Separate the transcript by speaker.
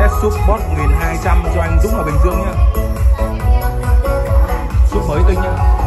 Speaker 1: Test Sub Boss 1200 cho anh Dũng ở Bình Dương nhá. Súp mới tinh nhá.